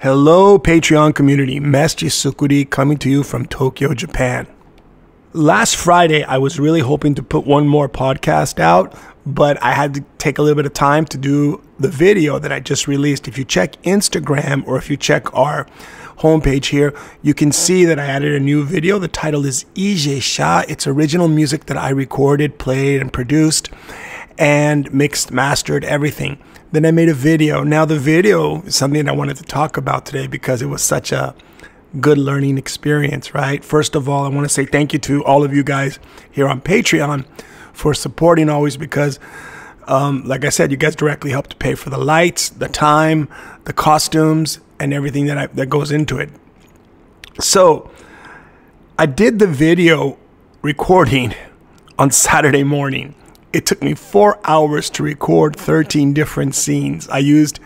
Hello, Patreon community. Mestre Sucuri coming to you from Tokyo, Japan. Last Friday, I was really hoping to put one more podcast out, but I had to take a little bit of time to do the video that I just released. If you check Instagram or if you check our homepage here, you can see that I added a new video. The title is Ijesha. It's original music that I recorded, played, and produced, and mixed, mastered, everything. Then I made a video. Now, the video is something I wanted to talk about today because it was such a good learning experience, right? First of all, I want to say thank you to all of you guys here on Patreon for supporting always because, um, like I said, you guys directly help to pay for the lights, the time, the costumes, and everything that, I, that goes into it. So, I did the video recording on Saturday morning it took me four hours to record 13 different scenes. I used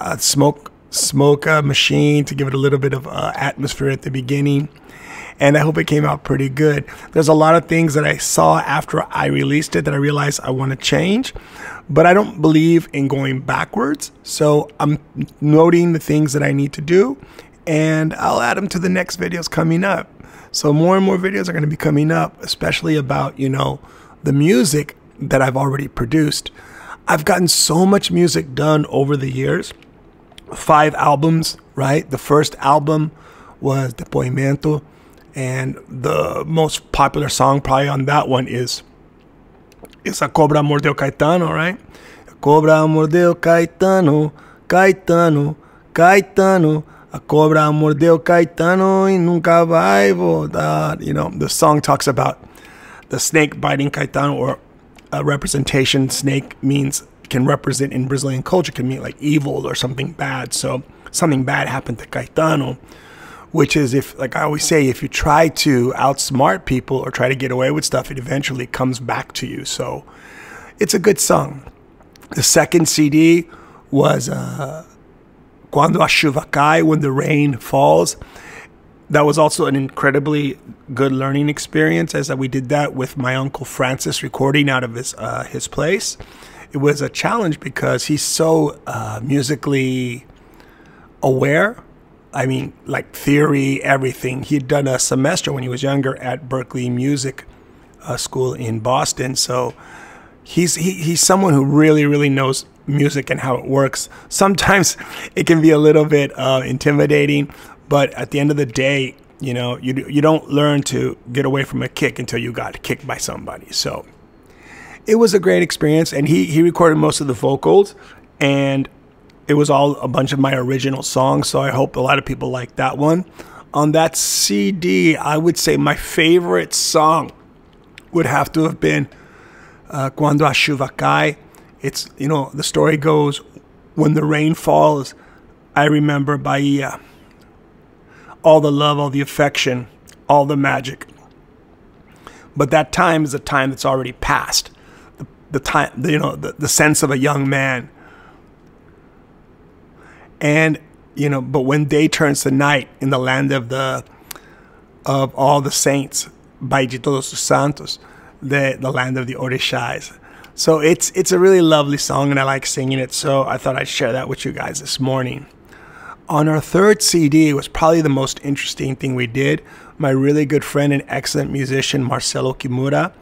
a smoke smoke uh, machine to give it a little bit of uh, atmosphere at the beginning. And I hope it came out pretty good. There's a lot of things that I saw after I released it that I realized I want to change, but I don't believe in going backwards. So I'm noting the things that I need to do and I'll add them to the next videos coming up. So more and more videos are going to be coming up, especially about, you know, the music that I've already produced. I've gotten so much music done over the years. Five albums, right? The first album was Depoimento, and the most popular song probably on that one is is a Cobra Mordeu Caetano, right? Cobra Mordeu Caetano, Caetano, Caetano. A cobra mordeu Caetano y nunca vai voltar. You know, the song talks about the snake biting Caetano or a representation snake means can represent in Brazilian culture can mean like evil or something bad. So something bad happened to Caetano, which is if like I always say, if you try to outsmart people or try to get away with stuff, it eventually comes back to you. So it's a good song. The second CD was uh, Quando a chuva cai, when the rain falls that was also an incredibly good learning experience as that we did that with my uncle Francis recording out of his uh, his place. It was a challenge because he's so uh, musically aware. I mean, like theory, everything. He'd done a semester when he was younger at Berklee Music uh, School in Boston, so he's he, he's someone who really really knows music and how it works. Sometimes it can be a little bit uh, intimidating, but at the end of the day, you know, you you don't learn to get away from a kick until you got kicked by somebody. So it was a great experience, and he he recorded most of the vocals, and it was all a bunch of my original songs. So I hope a lot of people like that one. On that CD, I would say my favorite song would have to have been uh, "Quando a chuva cai." It's you know the story goes when the rain falls. I remember Bahia all the love, all the affection, all the magic. But that time is a time that's already passed. The, the time, the, you know, the, the sense of a young man. And, you know, but when day turns to night in the land of the, of all the saints, by Todos os Santos, the, the land of the Orishas. So it's, it's a really lovely song and I like singing it. So I thought I'd share that with you guys this morning. On our third CD it was probably the most interesting thing we did. My really good friend and excellent musician Marcelo Kimura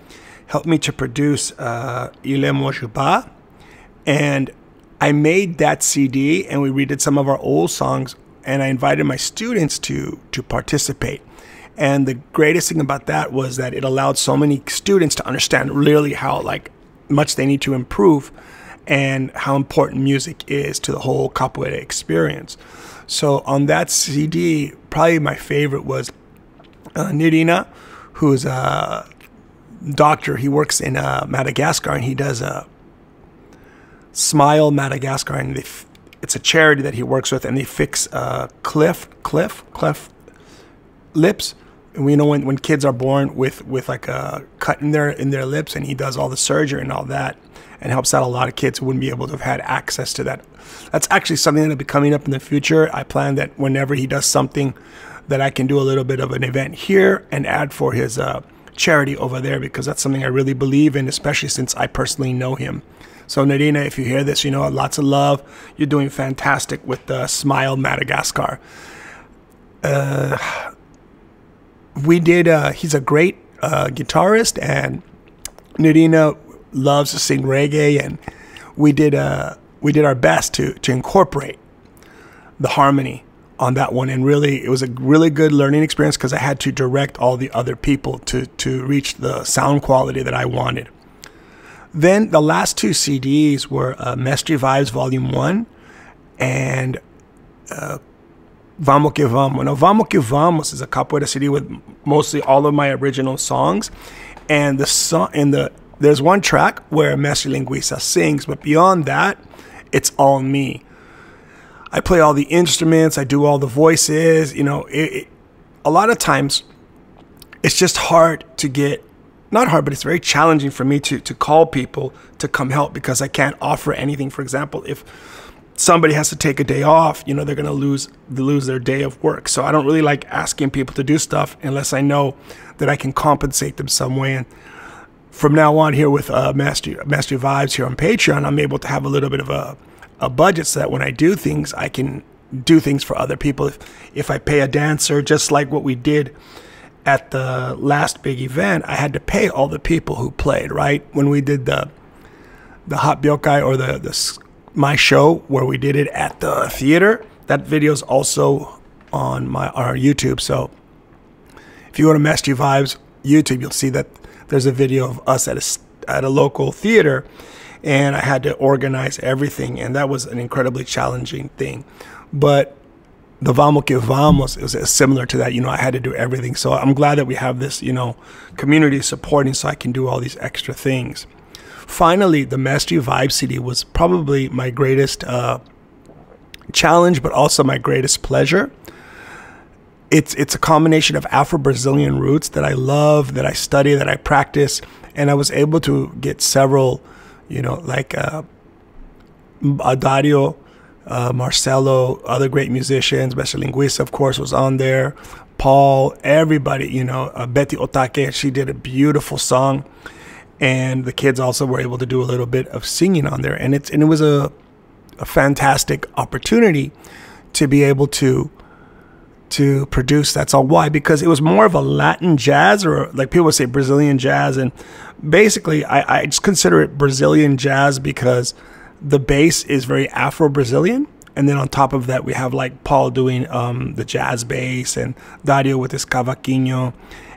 helped me to produce uh, Ile Mojuba. And I made that CD and we redid some of our old songs and I invited my students to to participate. And the greatest thing about that was that it allowed so many students to understand really how like much they need to improve and how important music is to the whole capoeira experience. So on that CD, probably my favorite was uh, Nirina, who's a doctor. He works in uh, Madagascar and he does a Smile Madagascar, and it's a charity that he works with, and they fix uh, cliff, cliff, cleft lips. And we know when, when kids are born with, with like a cut in their in their lips, and he does all the surgery and all that and helps out a lot of kids who wouldn't be able to have had access to that. That's actually something that'll be coming up in the future. I plan that whenever he does something, that I can do a little bit of an event here and add for his uh, charity over there because that's something I really believe in, especially since I personally know him. So Nirina, if you hear this, you know lots of love. You're doing fantastic with the Smile Madagascar. Uh, we did. Uh, he's a great uh, guitarist, and Nirina loves to sing reggae, and we did. Uh, we did our best to to incorporate the harmony on that one and really it was a really good learning experience because I had to direct all the other people to to reach the sound quality that I wanted. Then the last two CDs were uh, Mestre Vibes Volume 1 and uh, Vamos Que Vamos. Now, Vamos Que Vamos is a capoeira CD with mostly all of my original songs. And the song in the there's one track where Mestre Linguiça sings, but beyond that, it's all me. I play all the instruments, I do all the voices. You know, it, it, a lot of times it's just hard to get, not hard, but it's very challenging for me to, to call people to come help because I can't offer anything. For example, if somebody has to take a day off, you know, they're going to lose lose their day of work. So I don't really like asking people to do stuff unless I know that I can compensate them some way. And from now on, here with uh, Mestre Mestre Vibes here on Patreon, I'm able to have a little bit of a a budget so that when I do things, I can do things for other people. If if I pay a dancer, just like what we did at the last big event, I had to pay all the people who played. Right when we did the the happyokai or the the my show where we did it at the theater. That video is also on my our YouTube. So if you go to Master Vibes YouTube, you'll see that there's a video of us at a at a local theater and I had to organize everything, and that was an incredibly challenging thing. But the Vamos que Vamos is similar to that. You know, I had to do everything. So I'm glad that we have this, you know, community supporting so I can do all these extra things. Finally, the Mestre Vibe CD was probably my greatest uh, challenge, but also my greatest pleasure. It's, it's a combination of Afro Brazilian roots that I love, that I study, that I practice, and I was able to get several you know, like uh, Dario, uh, Marcelo, other great musicians, Mestre Linguiça, of course, was on there. Paul, everybody, you know, uh, Betty Otake, she did a beautiful song. And the kids also were able to do a little bit of singing on there. And, it's, and it was a, a fantastic opportunity to be able to to produce That's All Why because it was more of a Latin jazz or like people would say Brazilian jazz. And basically, I, I just consider it Brazilian jazz because the bass is very Afro Brazilian. And then on top of that, we have like Paul doing um, the jazz bass and Dario with his cavaquinho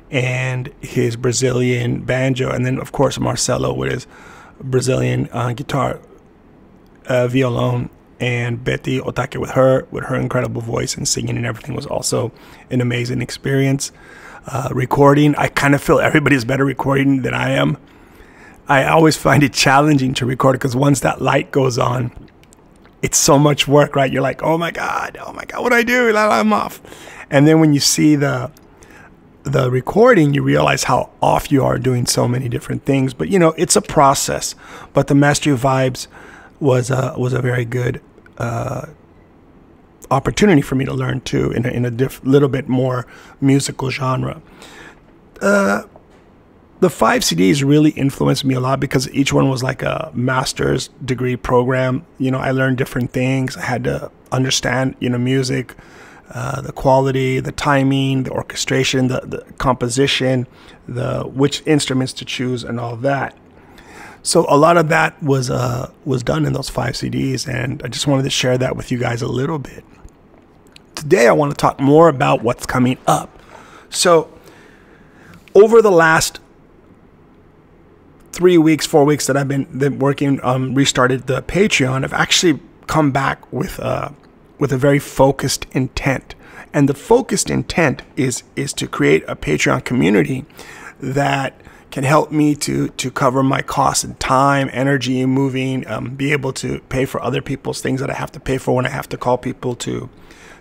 and his Brazilian banjo. And then, of course, Marcelo with his Brazilian uh, guitar, uh, violão and Betty Otake with her, with her incredible voice and singing and everything was also an amazing experience. Uh, recording, I kind of feel everybody's better recording than I am. I always find it challenging to record because once that light goes on, it's so much work, right? You're like, oh my god, oh my god, what do I do? I'm off. And then when you see the the recording, you realize how off you are doing so many different things. But you know, it's a process. But the Mestre Vibes was a, was a very good uh, opportunity for me to learn too in a, in a diff, little bit more musical genre. Uh, the five CDs really influenced me a lot because each one was like a master's degree program. You know, I learned different things. I had to understand, you know, music, uh, the quality, the timing, the orchestration, the, the composition, the which instruments to choose, and all that. So a lot of that was uh, was done in those five CDs, and I just wanted to share that with you guys a little bit. Today, I want to talk more about what's coming up. So, over the last three weeks, four weeks that I've been, working, um, restarted the Patreon, I've actually come back with a uh, with a very focused intent, and the focused intent is is to create a Patreon community that can help me to to cover my costs and time, energy, moving, um, be able to pay for other people's things that I have to pay for when I have to call people to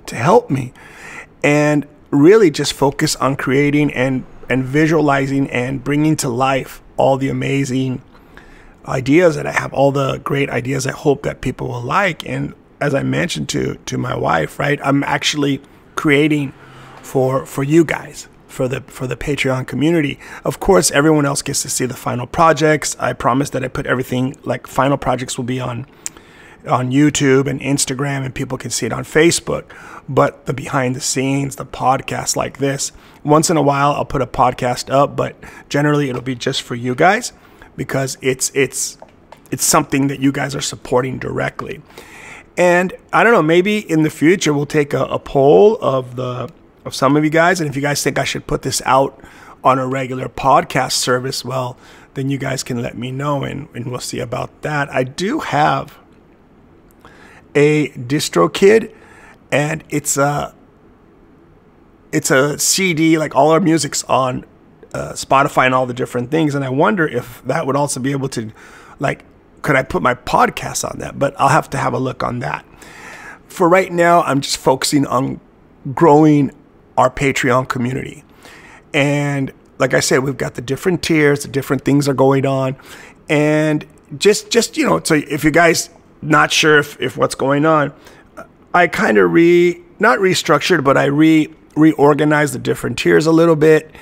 to help me, and really just focus on creating and and visualizing and bringing to life all the amazing ideas that I have, all the great ideas I hope that people will like. And as I mentioned to to my wife, right, I'm actually creating for for you guys for the for the Patreon community. Of course, everyone else gets to see the final projects. I promise that I put everything like final projects will be on on YouTube and Instagram and people can see it on Facebook. But the behind the scenes, the podcast like this, once in a while I'll put a podcast up, but generally it'll be just for you guys because it's it's it's something that you guys are supporting directly. And I don't know, maybe in the future we'll take a, a poll of the of some of you guys, and if you guys think I should put this out on a regular podcast service, well, then you guys can let me know, and, and we'll see about that. I do have a DistroKid and it's a it's a CD, like all our music's on uh, Spotify and all the different things, and I wonder if that would also be able to, like, could I put my podcast on that? But I'll have to have a look on that. For right now, I'm just focusing on growing our Patreon community. And like I said, we've got the different tiers, the different things are going on. And just just, you know, so if you guys not sure if, if what's going on, I kind of re not restructured, but I re reorganized the different tiers a little bit.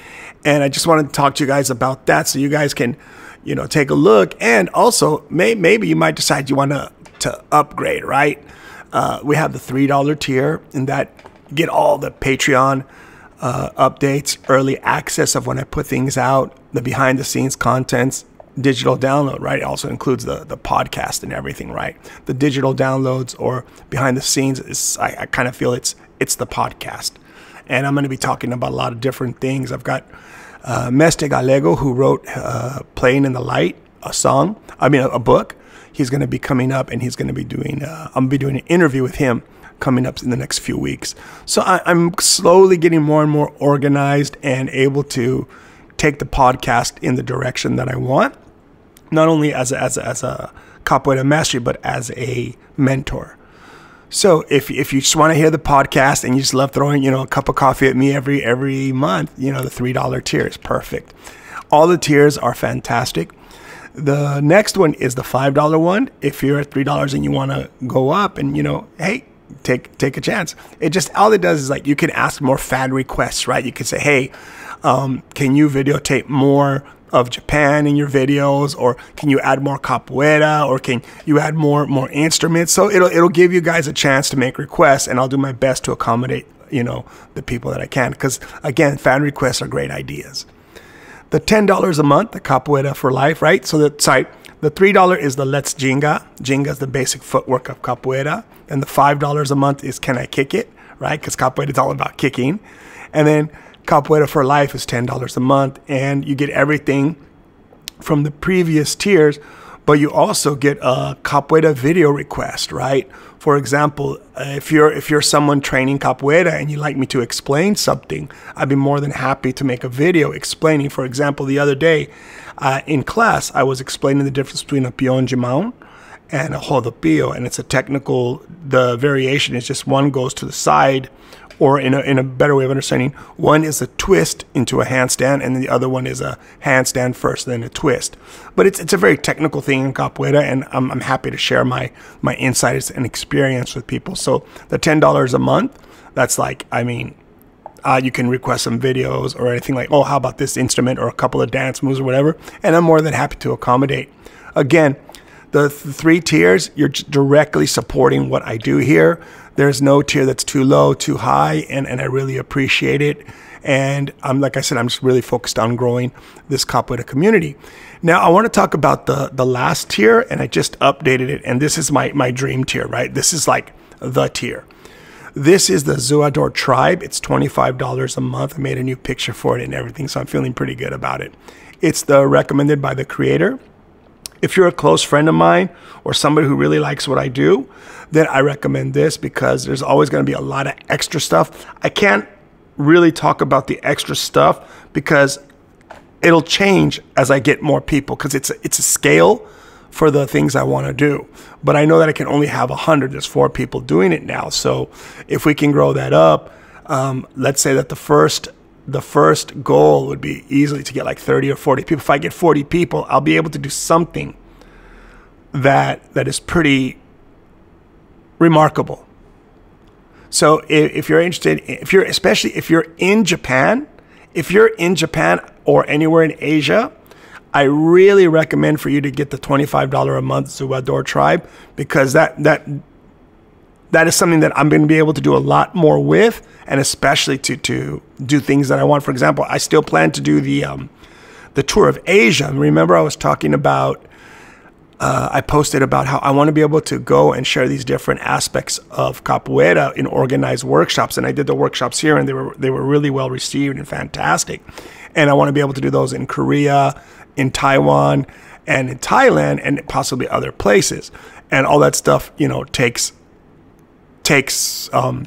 And I just wanted to talk to you guys about that so you guys can you know, take a look. And also, may, maybe you might decide you want to to upgrade, right? Uh, we have the three dollar tier, and that get all the Patreon uh, updates, early access of when I put things out, the behind the scenes contents, digital download, right? It also includes the the podcast and everything, right? The digital downloads or behind the scenes is I, I kind of feel it's it's the podcast, and I'm going to be talking about a lot of different things. I've got uh, Mestre Gallego, who wrote uh, Playing in the Light, a song, I mean, a, a book. He's going to be coming up and he's going to be doing, uh, I'm going to be doing an interview with him coming up in the next few weeks. So I, I'm slowly getting more and more organized and able to take the podcast in the direction that I want, not only as a, as a, as a capoeira mastery, but as a mentor. So if if you just want to hear the podcast and you just love throwing, you know, a cup of coffee at me every every month, you know, the three dollar tier is perfect. All the tiers are fantastic. The next one is the five dollar one. If you're at three dollars and you want to go up, and you know, hey, take take a chance. It just all it does is like you can ask more fan requests, right? You can say, hey, um, can you videotape more of Japan in your videos, or can you add more capoeira, or can you add more more instruments? So it'll it'll give you guys a chance to make requests, and I'll do my best to accommodate you know the people that I can. Because again, fan requests are great ideas. The ten dollars a month, the capoeira for life, right? So the site. The $3 is the Let's Ginga. Ginga is the basic footwork of capoeira. And the $5 a month is Can I Kick It, right? Because capoeira is all about kicking. And then Capoeira for Life is $10 a month, and you get everything from the previous tiers, but you also get a capoeira video request, right? For example, if you're if you're someone training capoeira and you'd like me to explain something, I'd be more than happy to make a video explaining. For example, the other day uh, in class, I was explaining the difference between a pião de mão and a rodopio, and it's a technical. The variation is just one goes to the side or in a, in a better way of understanding, one is a twist into a handstand, and the other one is a handstand first, then a twist. But it's, it's a very technical thing in capoeira, and I'm, I'm happy to share my, my insights and experience with people. So the $10 a month, that's like, I mean, uh, you can request some videos or anything like, oh, how about this instrument or a couple of dance moves or whatever. And I'm more than happy to accommodate. Again, the th- three tiers, you're directly supporting what I do here. There's no tier that's too low, too high, and, and I really appreciate it. And I'm like I said, I'm just really focused on growing this capoeira community. Now I want to talk about the the last tier, and I just updated it. And this is my my dream tier, right? This is like the tier. This is the Zoador Tribe. It's $25 a month. I made a new picture for it and everything, so I'm feeling pretty good about it. It's the recommended by the creator. If you're a close friend of mine or somebody who really likes what I do, then I recommend this because there's always going to be a lot of extra stuff. I can't really talk about the extra stuff because it'll change as I get more people because it's a, it's a scale for the things I want to do. But I know that I can only have 100. There's four people doing it now. So if we can grow that up, um, let's say that the first the first goal would be easily to get like 30 or 40 people. If I get 40 people, I'll be able to do something that that is pretty remarkable. So if, if you're interested, if you're especially if you're in Japan if you're in Japan or anywhere in Asia, I really recommend for you to get the $25 a month Zoador Tribe because that that that is something that I'm going to be able to do a lot more with, and especially to to do things that I want. For example, I still plan to do the um, the tour of Asia. Remember, I was talking about. Uh, I posted about how I want to be able to go and share these different aspects of capoeira in organized workshops, and I did the workshops here, and they were they were really well received and fantastic. And I want to be able to do those in Korea, in Taiwan, and in Thailand, and possibly other places. And all that stuff, you know, takes takes um,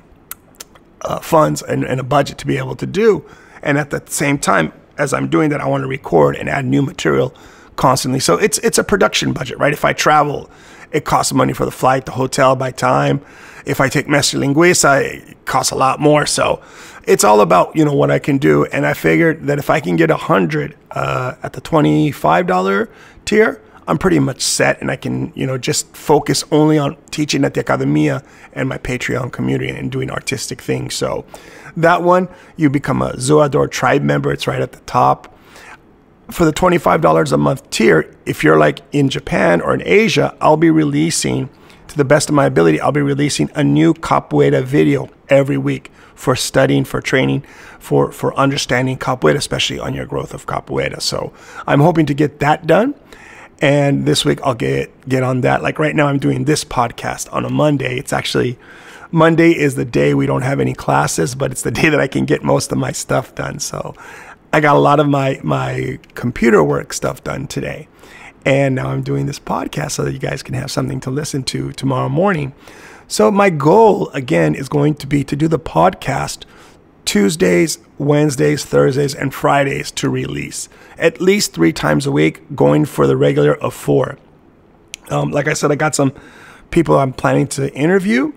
uh, funds and, and a budget to be able to do. And at the same time, as I'm doing that, I want to record and add new material constantly. So it's it's a production budget, right? If I travel, it costs money for the flight, the hotel by time. If I take Mestre Linguiça, it costs a lot more. So it's all about you know what I can do. And I figured that if I can get a hundred uh, at the twenty five dollar tier, I'm pretty much set and I can, you know, just focus only on teaching at the Academia and my Patreon community and doing artistic things. So that one, you become a Zoador tribe member. It's right at the top. For the $25 a month tier, if you're like in Japan or in Asia, I'll be releasing, to the best of my ability, I'll be releasing a new capoeira video every week for studying, for training, for, for understanding capoeira, especially on your growth of capoeira. So I'm hoping to get that done. And this week I'll get get on that. Like right now I'm doing this podcast on a Monday. It's actually Monday is the day we don't have any classes, but it's the day that I can get most of my stuff done. So I got a lot of my my computer work stuff done today. And now I'm doing this podcast so that you guys can have something to listen to tomorrow morning. So my goal again is going to be to do the podcast Tuesdays, Wednesdays, Thursdays, and Fridays to release. At least three times a week, going for the regular of four. Um, like I said, I got some people I'm planning to interview.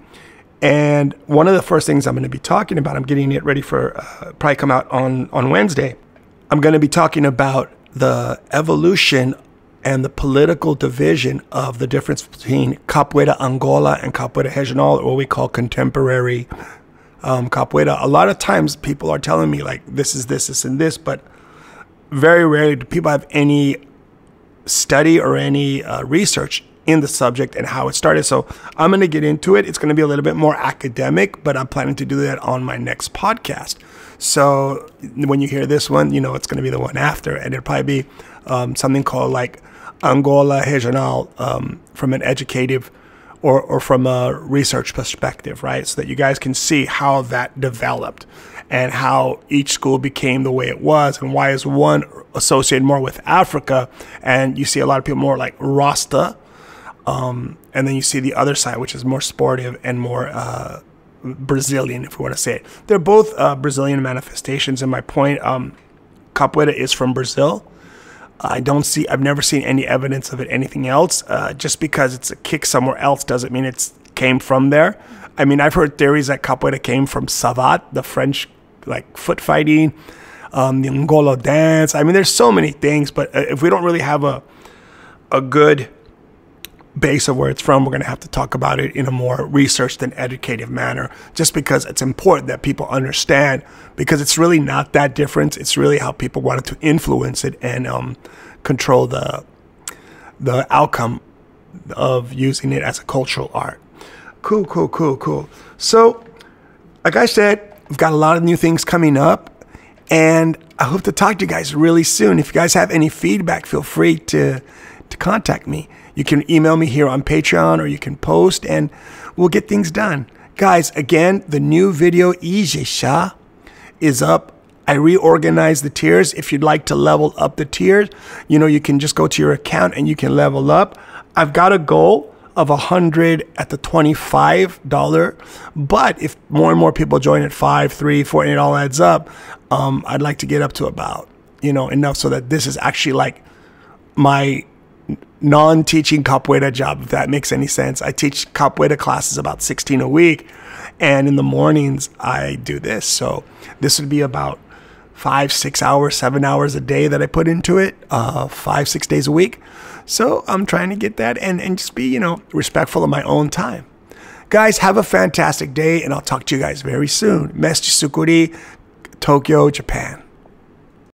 And one of the first things I'm going to be talking about, I'm getting it ready for uh, probably come out on, on Wednesday. I'm going to be talking about the evolution and the political division of the difference between Capoeira Angola and Capoeira Regional, or what we call contemporary um, capoeira, a lot of times people are telling me like this is this, this, and this, but very rarely do people have any study or any uh, research in the subject and how it started. So I'm going to get into it. It's going to be a little bit more academic, but I'm planning to do that on my next podcast. So when you hear this one, you know it's going to be the one after, and it'll probably be um, something called like Angola Regional um, from an educative or, or from a research perspective, right? So that you guys can see how that developed and how each school became the way it was and why is one associated more with Africa and you see a lot of people more like Rasta um, and then you see the other side which is more sportive and more uh, Brazilian if we want to say it. They're both uh, Brazilian manifestations and my point um, Capoeira is from Brazil I don't see, I've never seen any evidence of it anything else. Uh, just because it's a kick somewhere else doesn't mean it's came from there. I mean, I've heard theories that capoeira came from Savate, the French like foot fighting, um, the Ngolo dance. I mean, there's so many things, but uh, if we don't really have a a good base of where it's from, we're going to have to talk about it in a more researched and educative manner, just because it's important that people understand, because it's really not that different. It's really how people wanted to influence it and um, control the the outcome of using it as a cultural art. Cool, cool, cool, cool. So, like I said, we've got a lot of new things coming up, and I hope to talk to you guys really soon. If you guys have any feedback, feel free to to contact me. You can email me here on Patreon or you can post and we'll get things done. Guys, again, the new video Ijesha is up. I reorganized the tiers. If you'd like to level up the tiers, you know, you can just go to your account and you can level up. I've got a goal of a hundred at the $25. But if more and more people join at five, three, four, and it all adds up, um, I'd like to get up to about, you know, enough so that this is actually like my non-teaching capoeira job, if that makes any sense. I teach capoeira classes about 16 a week, and in the mornings I do this. So this would be about five, six hours, seven hours a day that I put into it, uh, five, six days a week. So I'm trying to get that and, and just be, you know, respectful of my own time. Guys, have a fantastic day, and I'll talk to you guys very soon. Mestre Sucuri, Tokyo, Japan.